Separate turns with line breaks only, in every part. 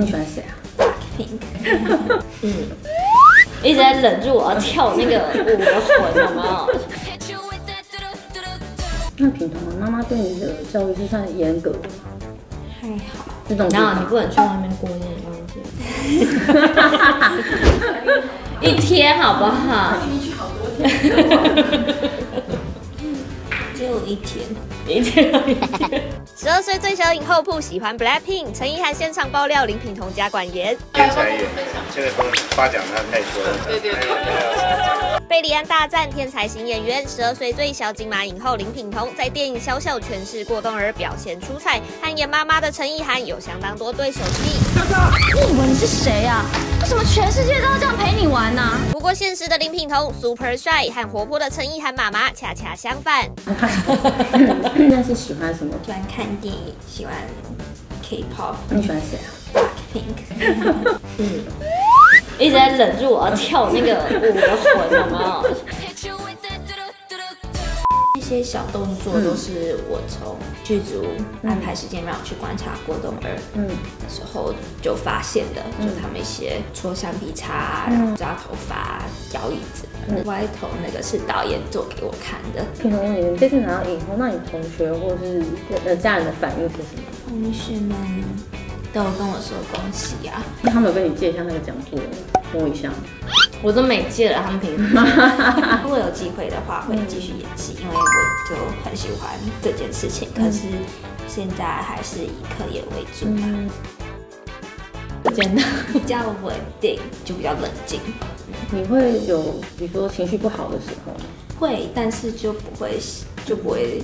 你喜欢谁啊
？Pink。嗯，一直在忍住我要跳那个舞的魂，有没有？
那品彤妈妈对你的教育是算严格的吗？
还好。这种然后你不能去外面过夜，忘记。一天好不好？
一去好多天。
只有一天，
十二岁最小影后不喜欢 Blackpink，陈意涵现场爆料林品彤加管严。
天才演员，这个都夸奖他太多了。对对对。
贝利安大赞天才型演员，十二岁最小金马影后林品彤在电影《小小诠释过冬儿表现出彩，和演妈妈的陈意涵有相当多对手戏。
你以为你是谁啊？为什么全世界都要这样陪你玩呢？
不过现实的林品彤 super 帅，和活泼的陈意涵妈妈恰恰相反。
那是喜欢什么？
喜欢看电影，喜欢 K-pop。
你喜欢谁
啊？Blackpink。嗯，一直在忍住我要跳那个舞的魂，有没有？这些小动作都是我从剧组安排时间让我去观察郭冬儿嗯的时候就发现的，就他们一些搓橡皮擦、然后抓头发、摇椅子、歪头，那个是导演做给我看的。
听说你这次拿到影后，那你同学或是呃家人的反应是什么？
同学们都跟我说恭喜啊！
那他们有跟你借一下那个讲座摸一下？
我都没借了，他们平时 如果有机会的话会继续演戏，因为我就很喜欢这件事情。可是现在还是以科研为主吧。真的 比较稳定，就比较冷静。
你会有比如说情绪不好的时候吗？
会，但是就不会就不会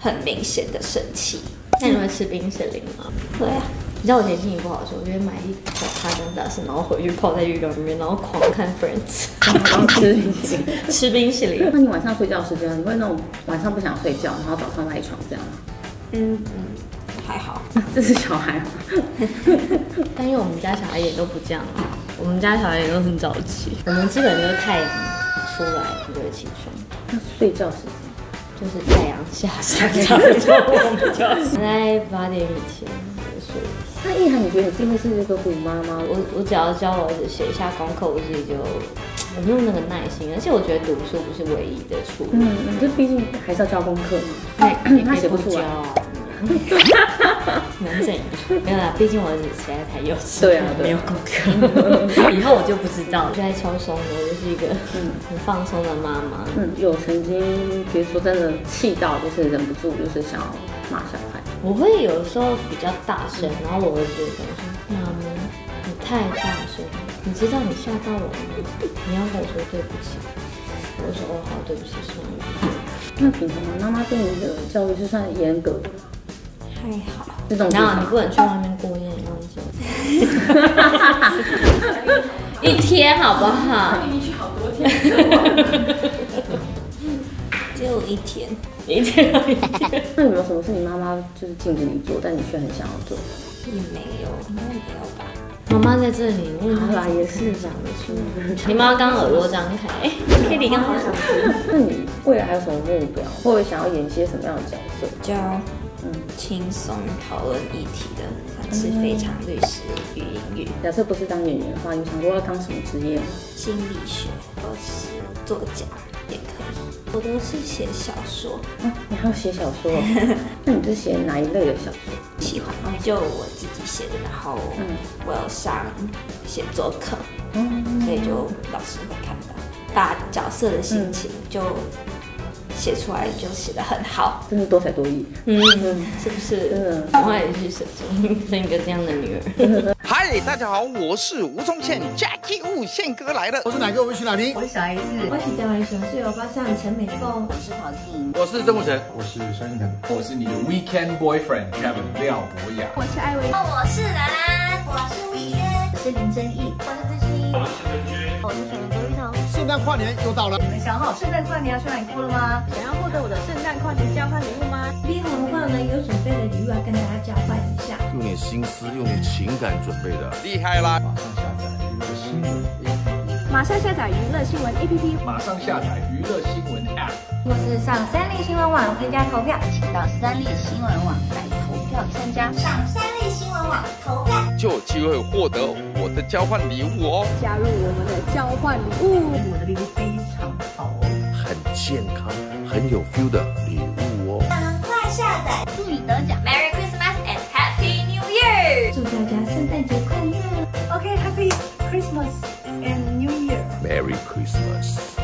很明显的生气。那你会吃冰淇淋吗？会啊。你知道我以前心情不好的时候，我就会买一小哈根达斯，然后回去泡在浴缸里面，然后狂看 Friends，
然后吃冰淇淋，
吃冰淇淋。
那你晚上睡觉时间，你会那种晚上不想睡觉，然后早上赖床这样吗？
嗯嗯，还好。
这是小孩吗？
但因为我们家小孩也都不这样啊，我们家小孩也都很早起，我们基本就是太阳出来就会起床。
那睡觉时间？
就是太阳下山之后，我们就在八点以前就睡。
那意涵，你觉得你自己会是一个虎妈吗？
我我只要教我儿子写一下功课，我自己就我没有那个耐心，而且我觉得读书不是唯一的出路。
嗯，这毕竟还是要教功课嘛。他 写不出来。
能怎样？没有啦，毕竟我儿子现在才幼稚，
对啊，
没有功课，以后我就不知道。现在超松的，我就是一个嗯很放松的妈妈。
嗯，有曾经，比如说真的气到，就是忍不住，就是想要骂小孩。
我会有时候比较大声，然后我儿子就跟我说：“妈妈，你太大声，你知道你吓到我吗？你要跟我说对不起。”我说：“哦，好，对不起，算了。”
那平常妈妈对你的教育是算严格的吗？
还好，然后你不能去外面过夜，你忘记了？一天好不好？
一去好多天。
一天，一天，一天。
那有没有什么是你妈妈就是禁止你做，但你却很想要做？
也没有，应该没有吧？妈妈在这里，问
她也是讲得出。
你妈刚耳朵张开，哎，Kitty 刚好想
听。那你未来还有什么目标？或者想要演些什么样的角色？
教。轻松讨论议题的，它是非常律师与英语。
假设不是当演员的话，你想过要当什么职业吗？
心理学或是作家。我都是写小说。
嗯，你还要写小说？那你是写哪一类的小说？
喜欢，就我自己写的。然后，嗯，我有上写作课，所以就老师会看到，把角色的心情就。写出来就写得很好，
真是多才多艺。
嗯，是不是？真的，我也是生生一个这样的女儿。
嗨，大家好，我是吴宗宪，Jackie Wu 宪哥来了。
我是哪个？我是哪里？
我是小 S。
我是台湾熊，是有发向陈美凤。
我是陶晶
我是郑木成。
我是萧敬腾。
我是你的 Weekend Boyfriend Kevin 廖博雅。
我是艾薇。
哦，我是兰兰。
我是魏轩。
我是林正义。
我是志熙。
我是文君。
我是小刘一彤。
圣诞跨年又到了，
你们想好圣诞跨年要去哪里过了吗？
想要获得我的圣诞跨年交换礼物吗？
李红的话呢，有准备的礼物要跟大家交换一下，
用点心思，用点情感准备的，
厉害啦！
马上下载娱乐新闻 APP，
马上下载娱乐新闻 APP，马上下载娱乐新闻 App，
或是上三立新闻网参加投票，
请到三立新闻网来投票参加，
上三立新闻网投票。
就有机会获得我的交换礼物哦！
加入我们的交换礼物，
我的礼物非常好哦，
很健康、很有 feel 的礼物
Merry
Christmas.